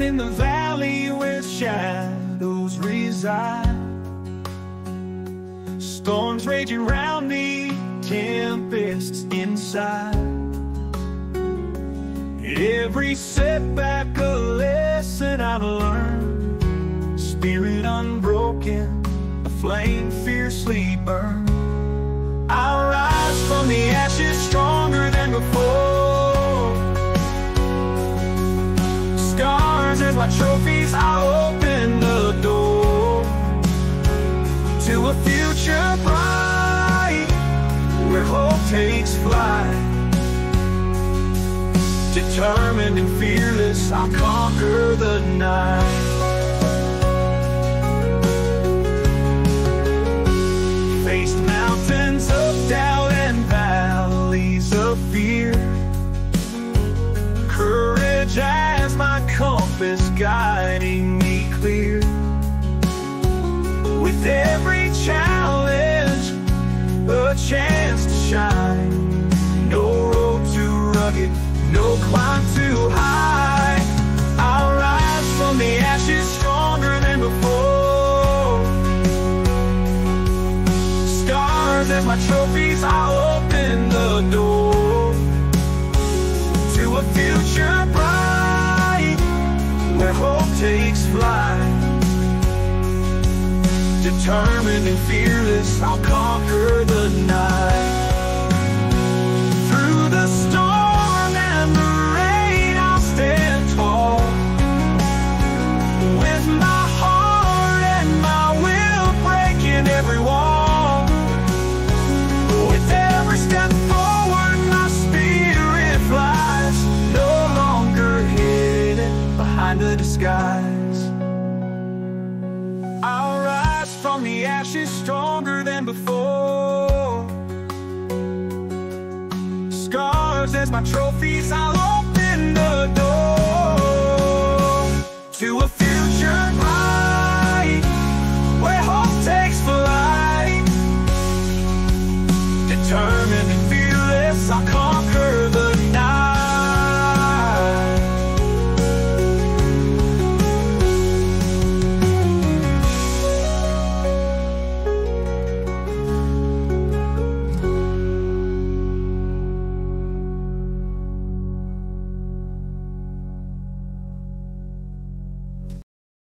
in the valley where shadows reside. Storms raging round me, tempests inside. Every setback a lesson I've learned. Spirit unbroken, a flame fiercely burned. My trophies, I'll open the door to a future bright where hope takes flight. Determined and fearless, I'll conquer the night. Guiding me clear. With every challenge, a chance to shine. No road too rugged, no climb too high. I'll rise from the ashes stronger than before. Scars as my trophies, I'll open the door to a future Determined and fearless, I'll conquer the night. From the ashes stronger than before. Scars as my trophies, I'll